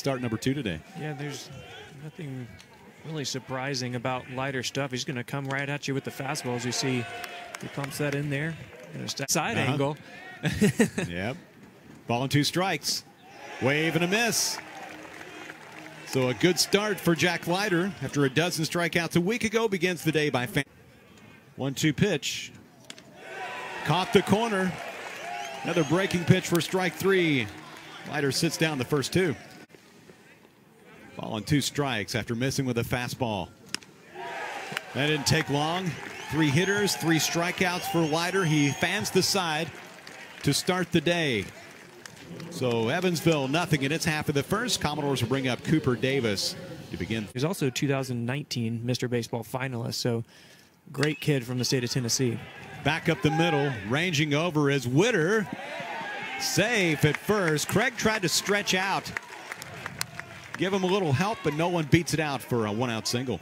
Start number two today. Yeah, there's nothing really surprising about Leiter stuff. He's going to come right at you with the fastball. As you see, he pumps that in there. Side uh -huh. angle. yep. Ball and two strikes. Wave and a miss. So a good start for Jack Leiter after a dozen strikeouts a week ago begins the day by fan. One two pitch. Caught the corner. Another breaking pitch for strike three. Leiter sits down the first two. Ball on two strikes after missing with a fastball. That didn't take long. Three hitters, three strikeouts for Leiter. He fans the side to start the day. So Evansville, nothing in its half of the first. Commodores will bring up Cooper Davis to begin. He's also 2019 Mr. Baseball finalist, so great kid from the state of Tennessee. Back up the middle, ranging over is Witter. Safe at first. Craig tried to stretch out. Give him a little help, but no one beats it out for a one-out single.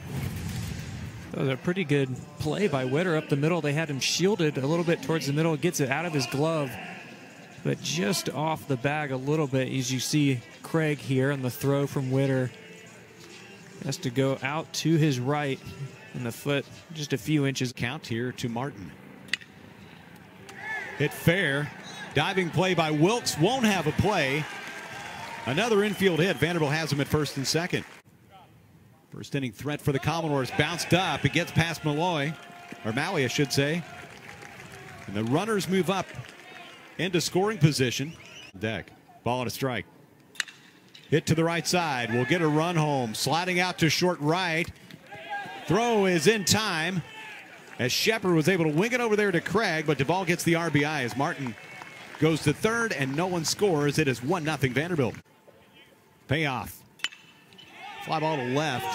That was a pretty good play by Witter up the middle. They had him shielded a little bit towards the middle. Gets it out of his glove but just off the bag a little bit as you see Craig here on the throw from Witter. Has to go out to his right and the foot just a few inches. Count here to Martin. Hit fair. Diving play by Wilkes won't have a play. Another infield hit. Vanderbilt has him at first and second. First inning threat for the Commodores bounced up. It gets past Malloy, or Maui, I should say. And the runners move up into scoring position. Deck. Ball on a strike. Hit to the right side. We'll get a run home. Sliding out to short right. Throw is in time as Shepard was able to wing it over there to Craig, but Duvall gets the RBI as Martin goes to third and no one scores. It is 1 0 Vanderbilt. Payoff. Fly ball to left.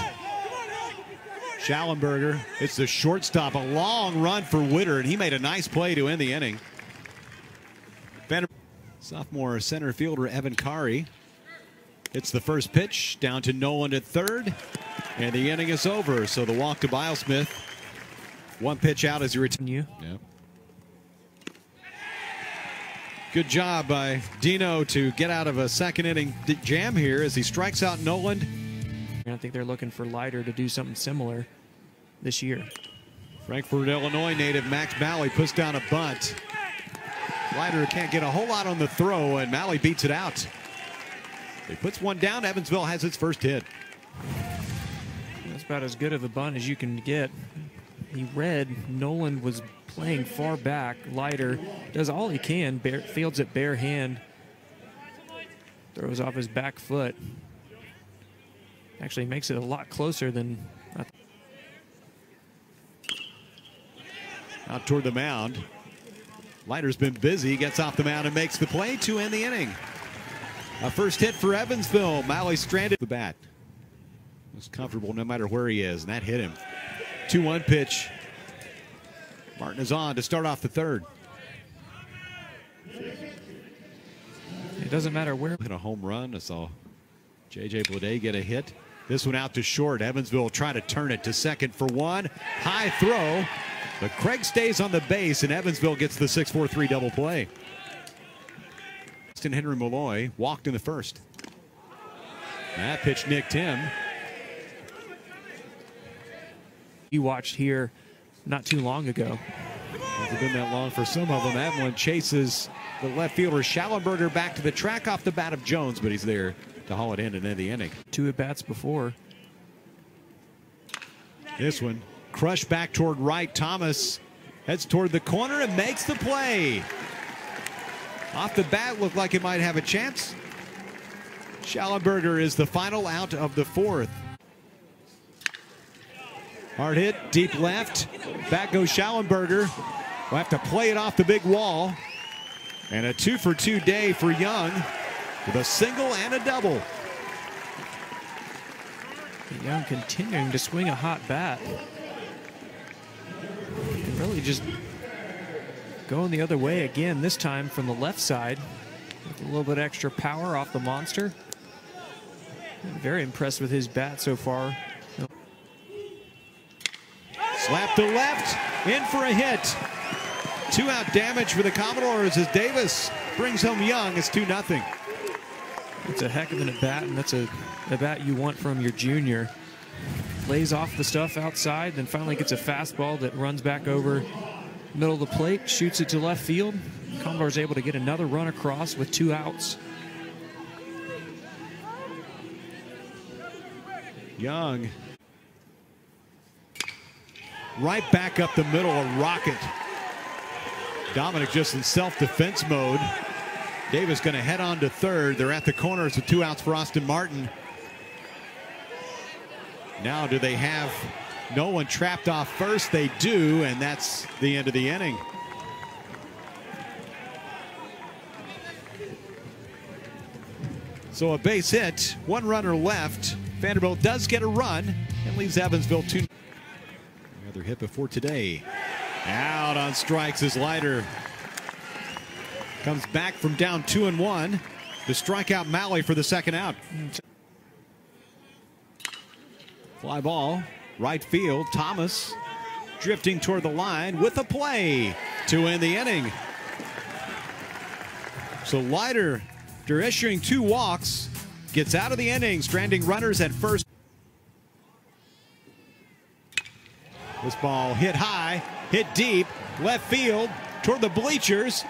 Schallenberger. It's the shortstop. A long run for Witter, and he made a nice play to end the inning. Benner, Sophomore center fielder Evan Kari. It's the first pitch down to Noland at third. And the inning is over. So the walk to Bilesmith. One pitch out as he returns. You. Yeah. Good job by Dino to get out of a second inning jam here as he strikes out Noland. I think they're looking for Leiter to do something similar this year. Frankfort, Illinois native Max Malley puts down a bunt. Leiter can't get a whole lot on the throw, and Malley beats it out. He puts one down. Evansville has its first hit. That's about as good of a bunt as you can get. He read Nolan was playing far back. Leiter, does all he can, bare, fields it bare hand. Throws off his back foot. Actually makes it a lot closer than out toward the mound. Leiter's been busy, gets off the mound and makes the play to end the inning. A first hit for Evansville. Malley stranded the bat. Was comfortable no matter where he is, and that hit him. 2-1 pitch. Martin is on to start off the third. It doesn't matter where. Hit a home run. I saw J.J. Bleday get a hit. This one out to short. Evansville try to turn it to second for one. High throw. But Craig stays on the base, and Evansville gets the 6-4-3 double play. Justin Henry Malloy walked in the first. That pitch nicked him. You watched here not too long ago. It hasn't been that long for some of them. That one chases the left fielder Schallenberger back to the track off the bat of Jones, but he's there to haul it in and end the inning. Two at bats before. This one Crush back toward right. Thomas heads toward the corner and makes the play. Off the bat, looked like it might have a chance. Schallenberger is the final out of the fourth. Hard hit, deep left. Back goes Schallenberger. We'll have to play it off the big wall. And a two for two day for Young with a single and a double. Young continuing to swing a hot bat really just going the other way again, this time from the left side. With a little bit extra power off the monster. Very impressed with his bat so far. Slap to left, in for a hit. Two out damage for the Commodores as Davis brings home Young. It's 2 0. It's a heck of an at bat, and that's a, a bat you want from your junior. Lays off the stuff outside, then finally gets a fastball that runs back over middle of the plate, shoots it to left field. Commodores able to get another run across with two outs. Young. Right back up the middle, a rocket. Dominic just in self-defense mode. Davis going to head on to third. They're at the corners with two outs for Austin Martin. Now, do they have no one trapped off first? They do, and that's the end of the inning. So a base hit, one runner left. Vanderbilt does get a run and leaves Evansville two. Hit before today. Out on strikes is Leiter. Comes back from down two and one to strike out Mahle for the second out. Fly ball, right field. Thomas drifting toward the line with a play to end the inning. So Leiter, after issuing two walks, gets out of the inning, stranding runners at first. This ball hit high, hit deep, left field toward the bleachers,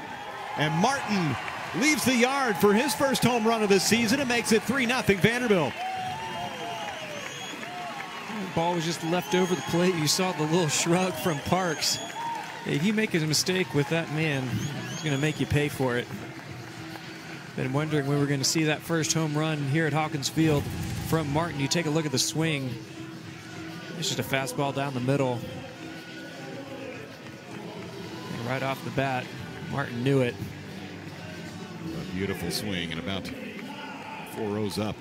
and Martin leaves the yard for his first home run of the season and makes it 3 0 Vanderbilt. Ball was just left over the plate. You saw the little shrug from Parks. If you make a mistake with that man, he's going to make you pay for it. Been wondering when we're going to see that first home run here at Hawkins Field from Martin. You take a look at the swing. It's just a fastball down the middle. And right off the bat, Martin knew it. A beautiful swing and about four rows up.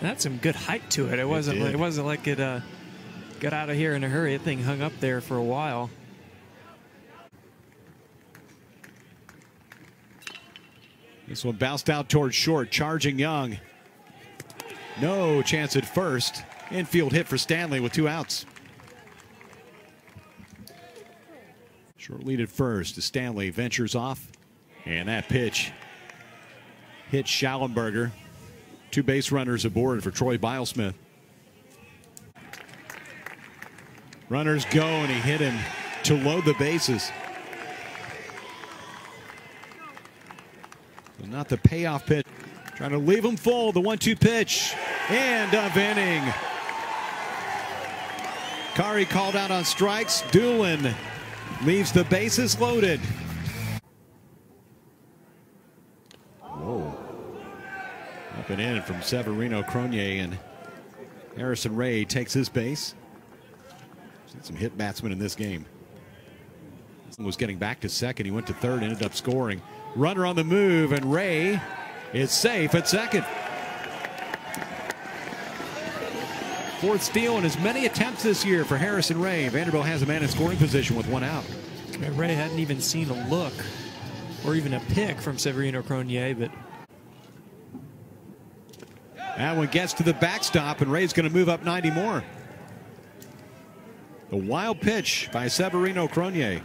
That's some good height to it. It wasn't. did. It, wasn't like it uh, got out of here in a hurry. That thing hung up there for a while. This one bounced out towards short, charging Young. No chance at first. Infield hit for Stanley with two outs. Short lead at first as Stanley ventures off. And that pitch hit Schallenberger. Two base runners aboard for Troy Bilesmith. Runners go, and he hit him to load the bases. Not the payoff pitch. Trying to leave him full. The one-two pitch. And of inning. Kari called out on strikes. Doolin leaves the bases loaded. Whoa. Up and in from Severino Cronier and Harrison Ray takes his base. Some hit batsmen in this game. Was getting back to second. He went to third, ended up scoring. Runner on the move, and Ray is safe at second. Fourth steal in as many attempts this year for Harrison Ray. Vanderbilt has a man in scoring position with one out. Ray hadn't even seen a look or even a pick from Severino Cronier, but That one gets to the backstop, and Ray's going to move up 90 more. A wild pitch by Severino Cronier.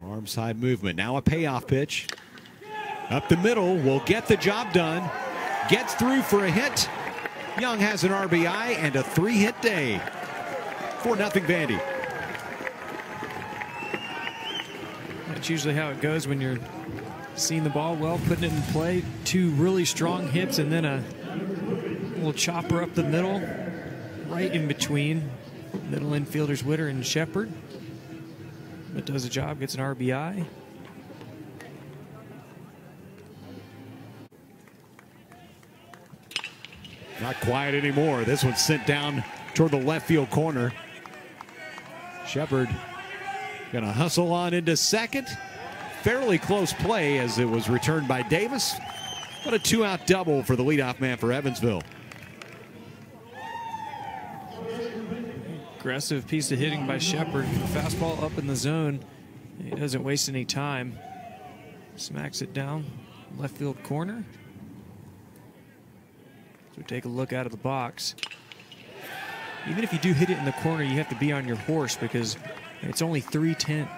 Arm side movement. Now a payoff pitch. Up the middle will get the job done. Gets through for a hit. Young has an RBI and a three hit day. 4 0 Vandy. that's usually how it goes when you're seeing the ball well, putting it in play. Two really strong hits and then a little chopper up the middle, right in between middle infielders Witter and Shepard. But does the job, gets an RBI. Not quiet anymore. This one's sent down toward the left field corner. Shepard going to hustle on into second. Fairly close play as it was returned by Davis. But a two out double for the leadoff man for Evansville. Aggressive piece of hitting by Shepard. Fastball up in the zone. He doesn't waste any time. Smacks it down left field corner. So take a look out of the box. Even if you do hit it in the corner, you have to be on your horse because it's only 310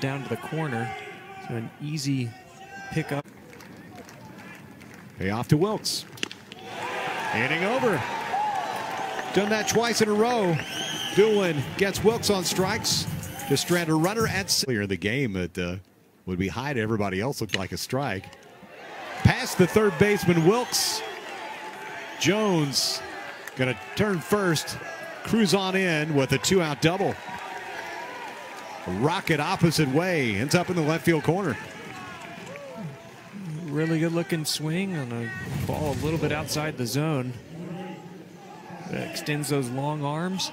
down to the corner. So an easy pickup. Pay off to Wilkes. Hitting over. Done that twice in a row. Doolin gets Wilkes on strikes to strand a runner at clear in the game that uh, would be high to everybody else. Looked like a strike. Past the third baseman Wilkes. Jones going to turn first. Cruise on in with a two-out double. Rocket opposite way. Ends up in the left field corner. Really good looking swing on a ball a little bit outside the zone. That extends those long arms.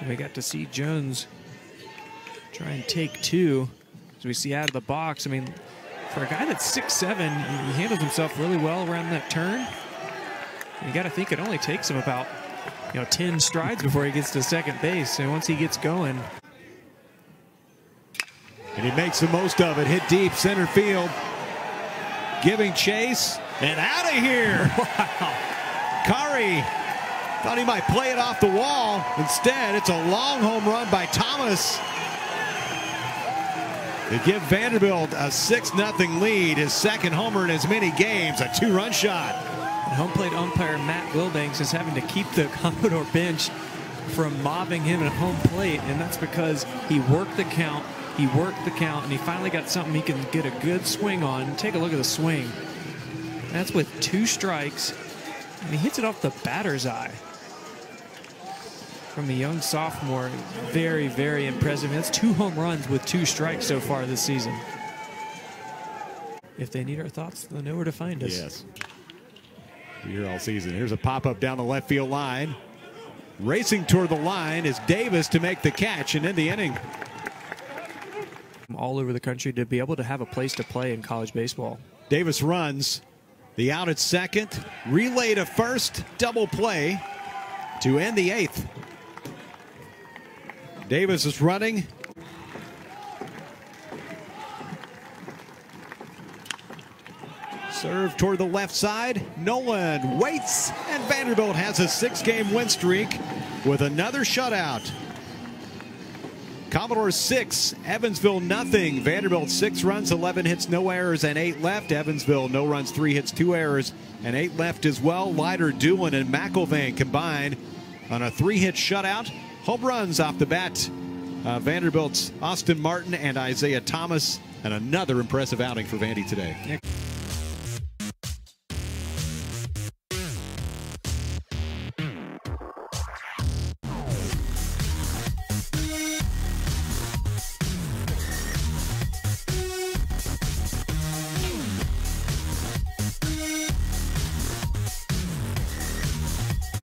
And we got to see Jones try and take two. As we see out of the box, I mean, for a guy that's six seven, he handles himself really well around that turn. You got to think it only takes him about you know 10 strides before he gets to second base. And once he gets going, and he makes the most of it. Hit deep center field. Giving chase and out of here. Wow. Kari thought he might play it off the wall. Instead, it's a long home run by Thomas to give Vanderbilt a 6 0 lead. His second homer in as many games, a two run shot. Home plate umpire Matt Wilbanks is having to keep the Commodore bench from mobbing him at home plate, and that's because he worked the count he worked the count, and he finally got something he can get a good swing on. Take a look at the swing. That's with two strikes, and he hits it off the batter's eye. From the young sophomore, very, very impressive. That's two home runs with two strikes so far this season. If they need our thoughts, they'll know where to find us. Yes. Here all season. Here's a pop up down the left field line. Racing toward the line is Davis to make the catch and end the inning all over the country to be able to have a place to play in college baseball. Davis runs the out at second, relay to first, double play to end the eighth. Davis is running. Serve toward the left side. Nolan waits, and Vanderbilt has a six game win streak with another shutout. Commodores six, Evansville nothing. Vanderbilt six runs, 11 hits, no errors, and eight left. Evansville no runs, three hits, two errors, and eight left as well. Leiter, Doolin, and McIlvain combined on a three-hit shutout. Home runs off the bat. Uh, Vanderbilt's Austin Martin and Isaiah Thomas, and another impressive outing for Vandy today.